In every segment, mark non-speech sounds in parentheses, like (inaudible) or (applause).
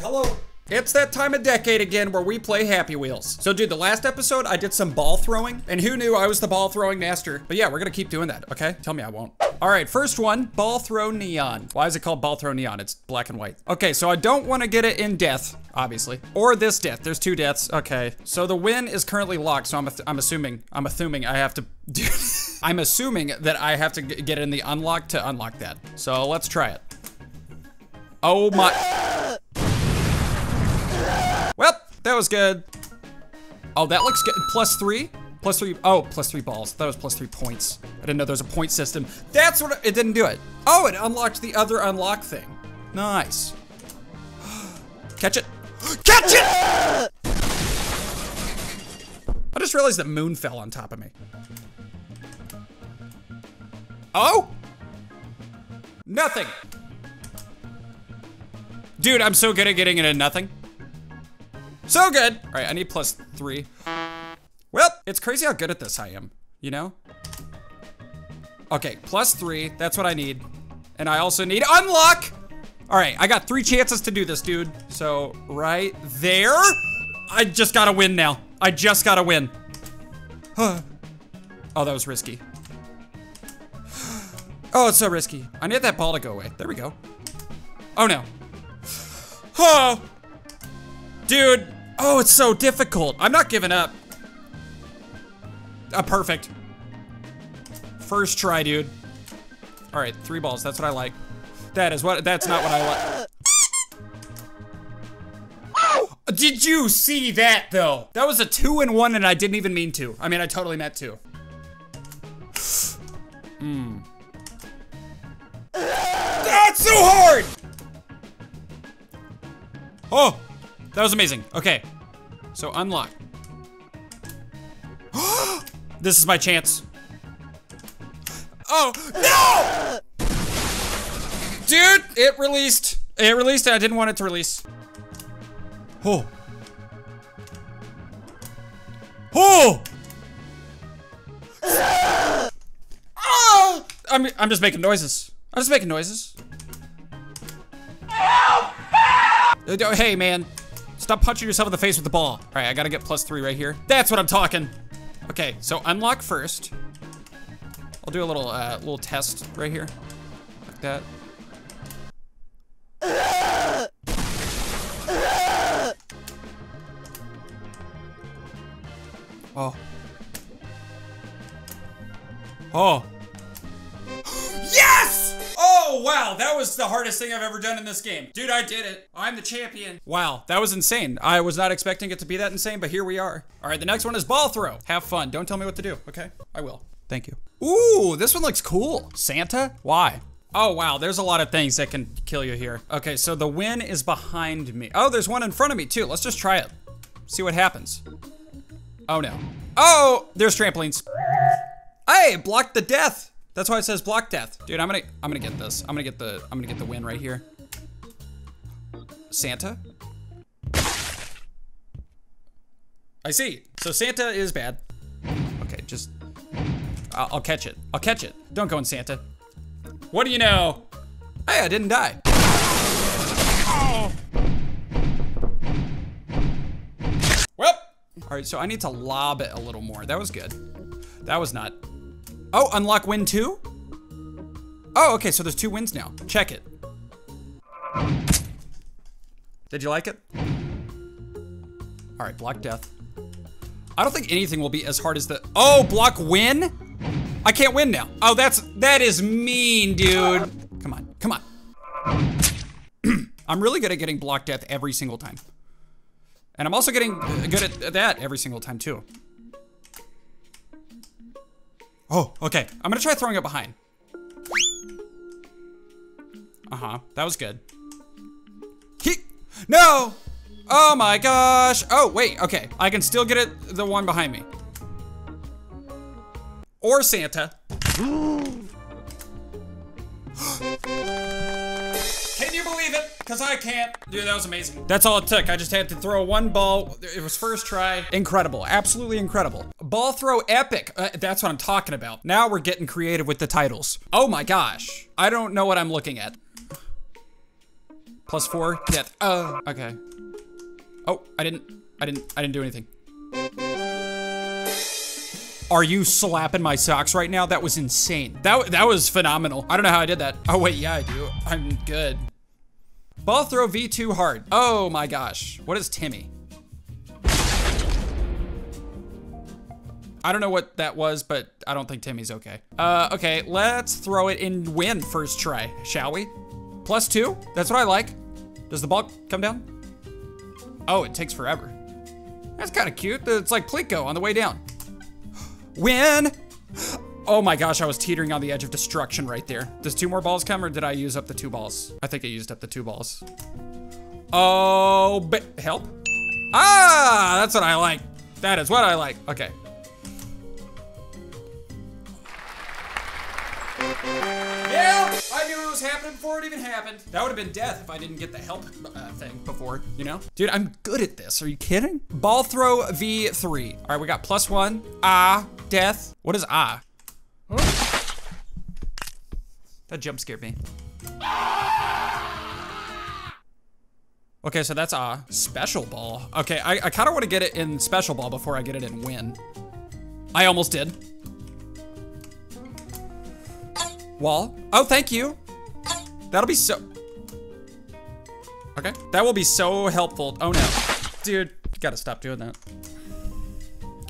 Hello. It's that time of decade again where we play Happy Wheels. So dude, the last episode I did some ball throwing and who knew I was the ball throwing master. But yeah, we're gonna keep doing that, okay? Tell me I won't. All right, first one, ball throw neon. Why is it called ball throw neon? It's black and white. Okay, so I don't wanna get it in death, obviously. Or this death, there's two deaths. Okay, so the win is currently locked, so I'm, I'm assuming, I'm assuming I have to (laughs) do, I'm assuming that I have to get in the unlock to unlock that. So let's try it. Oh my. Well, that was good. Oh, that looks good. Plus three? Plus three. Oh, plus three balls. That was plus three points. I didn't know there was a point system. That's what it didn't do it. Oh, it unlocked the other unlock thing. Nice. (gasps) Catch it. (gasps) Catch it! I just realized that moon fell on top of me. Oh? Nothing. Dude, I'm so good at getting into nothing. So good. All right, I need plus three. Well, it's crazy how good at this I am, you know? Okay, plus three, that's what I need. And I also need unlock. All right, I got three chances to do this, dude. So right there, I just gotta win now. I just gotta win. (sighs) oh, that was risky. (gasps) Oh, it's so risky. I need that ball to go away. There we go. Oh no. (sighs) Oh, dude. Oh, it's so difficult. I'm not giving up. Uh, perfect. First try, dude. All right, three balls. That's what I like. That is what, that's not what I like. (gasps) Did you see that though? That was a two and one and I didn't even mean to. I mean, I totally meant to. Hmm. That's so hard! Oh, that was amazing. Okay, so unlock. (gasps) this is my chance. Oh, no! Dude, it released. It released I didn't want it to release. Oh. Oh! Oh! I'm, I'm just making noises. I'm just making noises. Help! Hey, man. Stop punching yourself in the face with the ball. All right, I gotta get plus three right here. That's what I'm talking. Okay, so unlock first. I'll do a little, uh, little test right here. Like that. Oh. Oh. (gasps) yes! Oh, wow. That was the hardest thing I've ever done in this game. Dude, I did it. I'm the champion. Wow, that was insane. I was not expecting it to be that insane, but here we are. All right, the next one is ball throw. Have fun. Don't tell me what to do, okay? I will. Thank you. Ooh, this one looks cool. Santa? Why? Oh, wow, there's a lot of things that can kill you here. Okay, so the win is behind me. Oh, there's one in front of me too. Let's just try it. See what happens. Oh no. Oh, there's trampolines. Hey, block the death. That's why it says block death. Dude, I'm gonna I'm gonna get this. I'm gonna get the I'm gonna get the win right here. Santa? I see. So Santa is bad. Okay, just I'll, I'll catch it. I'll catch it. Don't go in Santa. What do you know? Hey, I didn't die. Well, all right, so I need to lob it a little more. That was good. That was not. Oh, unlock win two? Oh, okay, so there's two wins now. Check it. Did you like it? All right, block death. I don't think anything will be as hard as the, oh, block win? I can't win now. Oh, that's, that is mean, dude. Come on, come on. (clears throat) I'm really good at getting block death every single time. And I'm also getting good at that every single time too. Oh, okay. I'm gonna try throwing it behind. Uh-huh, that was good. He, no! Oh my gosh. Oh, wait, okay. I can still get it, the one behind me. Or Santa. (gasps) (gasps) (gasps) Because I can't. Dude, that was amazing. That's all it took. I just had to throw one ball. It was first try. Incredible. Absolutely incredible. Ball throw epic. Uh, that's what I'm talking about. Now we're getting creative with the titles. Oh my gosh. I don't know what I'm looking at. Plus four, death. Oh, okay. Oh, I didn't, I didn't, I didn't do anything. Are you slapping my socks right now? That was insane. That, that was phenomenal. I don't know how I did that. Oh wait, yeah I do. I'm good. Ball throw V2 hard. Oh my gosh. What is Timmy? I don't know what that was, but I don't think Timmy's okay. Uh, okay, let's throw it in win first try, shall we? Plus two, that's what I like. Does the ball come down? Oh, it takes forever. That's kind of cute. It's like Plinko on the way down. (sighs) Win! Oh my gosh, I was teetering on the edge of destruction right there. Does two more balls come or did I use up the two balls? I think I used up the two balls. Oh, but help? Ah, that's what I like. That is what I like. Okay. Yeah, I knew it was happening before it even happened. That would have been death if I didn't get the help uh, thing before, you know? Dude, I'm good at this. Are you kidding? Ball throw V3. All right, we got plus one. Ah, death. What is ah? That jump scared me. Okay, so that's ah. Special ball. Okay, I, I kind of want to get it in special ball before I get it in win. I almost did. Wall. Oh, thank you. That'll be so... Okay. That will be so helpful. Oh no. Dude, gotta stop doing that.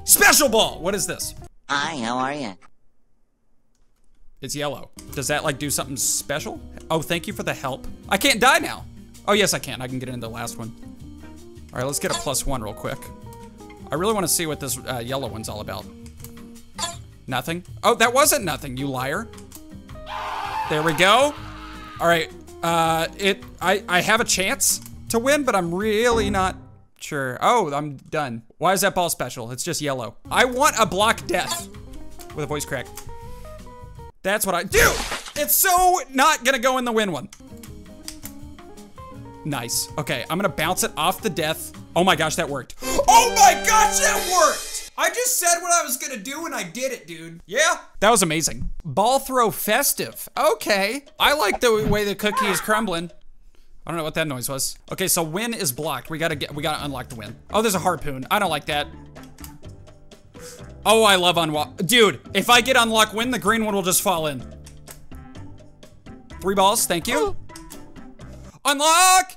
Special ball! What is this? Hi, how are you? It's yellow. Does that like do something special? Oh, thank you for the help. I can't die now. Oh yes, I can. I can get into the last one. All right, let's get a plus one real quick. I really want to see what this uh, yellow one's all about. Nothing. Oh, that wasn't nothing, you liar. There we go. All right, uh, it. I I have a chance to win, but I'm really not sure. Oh, I'm done. Why is that ball special? It's just yellow. I want a block death with a voice crack. That's what I do. It's so not gonna go in the win one. Nice. Okay, I'm gonna bounce it off the death. Oh my gosh, that worked. (gasps) Oh my gosh, that worked! I just said what I was gonna do and I did it, dude. Yeah? That was amazing. Ball throw festive. Okay. I like the way the cookie is crumbling. I don't know what that noise was. Okay, so win is blocked. We gotta get, we gotta unlock the win. Oh, there's a harpoon. I don't like that. Oh, I love unlock. Dude, if I get unlock win, the green one will just fall in. Three balls, thank you. Unlock!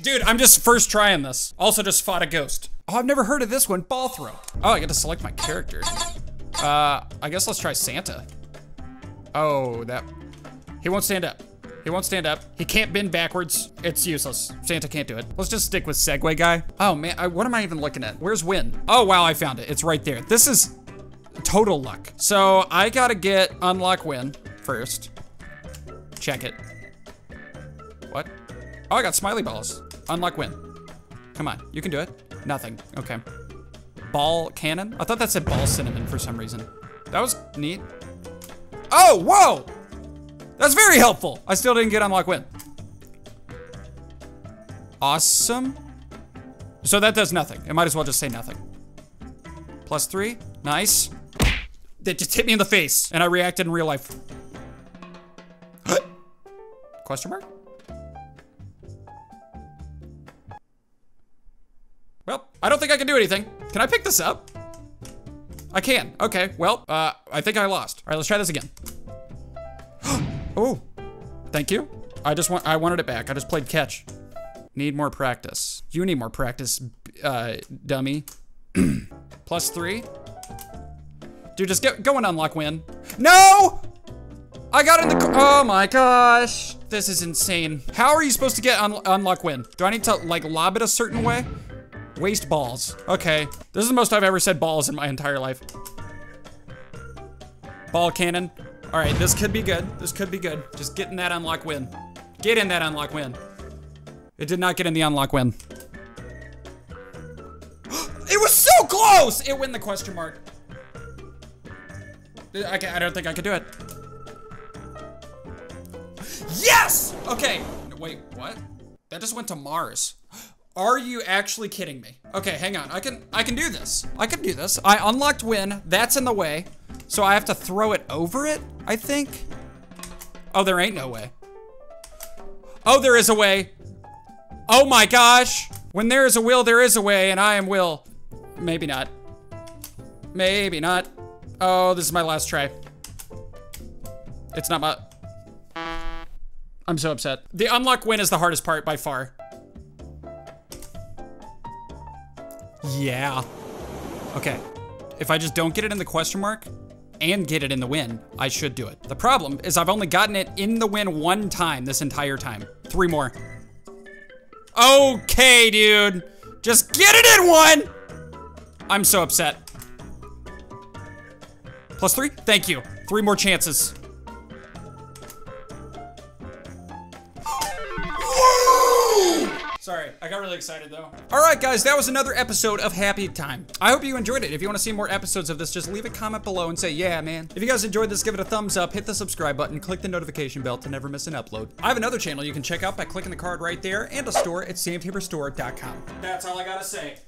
Dude, I'm just first trying this. Also just fought a ghost. Oh, I've never heard of this one, ball throw. Oh, I get to select my character. Uh, I guess let's try Santa. Oh, that, he won't stand up. He won't stand up. He can't bend backwards. It's useless. Santa can't do it. Let's just stick with Segway guy. Oh man, I, what am I even looking at? Where's win? Oh wow, I found it. It's right there. This is total luck. So I gotta get unlock win first. Check it. What? Oh, I got smiley balls. Unlock win. Come on, you can do it. Nothing, okay. Ball cannon? I thought that said ball cinnamon for some reason. That was neat. Oh, whoa! That's very helpful. I still didn't get unlock win. Awesome. So that does nothing. It might as well just say nothing. Plus three, nice. That just hit me in the face and I reacted in real life. (gasps) Question mark? Well, I don't think I can do anything. Can I pick this up? I can. Okay, well, uh, I think I lost. All right, let's try this again. Thank you. I just want, I wanted it back. I just played catch. Need more practice. You need more practice, uh, dummy. (clears throat) Plus three. Dude, just get, go and unlock win. No! I got in the, oh my gosh. This is insane. How are you supposed to get un unlock win? Do I need to like lob it a certain way? Waste balls. Okay. This is the most I've ever said balls in my entire life. Ball cannon. All right, this could be good. This could be good. Just getting that unlock win. Get in that unlock win. It did not get in the unlock win. (gasps) it was so close! It win the question mark. I, I don't think I could do it. Yes! Okay, wait, what? That just went to Mars. (gasps) Are you actually kidding me? Okay, hang on. I can I can do this. I can do this. I unlocked win. That's in the way. So I have to throw it over it, I think. Oh, there ain't no way. Oh, there is a way. Oh my gosh. When there is a will, there is a way, and I am Will. Maybe not. Maybe not. Oh, this is my last try. It's not my... I'm so upset. The unlock win is the hardest part by far. Yeah. Okay. If I just don't get it in the question mark and get it in the win, I should do it. The problem is I've only gotten it in the win one time this entire time. Three more. Okay, dude. Just get it in one! I'm so upset. Plus three? Thank you. Three more chances. I got really excited though. All right, guys, that was another episode of Happy Time. I hope you enjoyed it. If you want to see more episodes of this, just leave a comment below and say, yeah, man. If you guys enjoyed this, give it a thumbs up, hit the subscribe button, click the notification bell to never miss an upload. I have another channel you can check out by clicking the card right there and a store at samtaborstore.com. That's all I gotta say.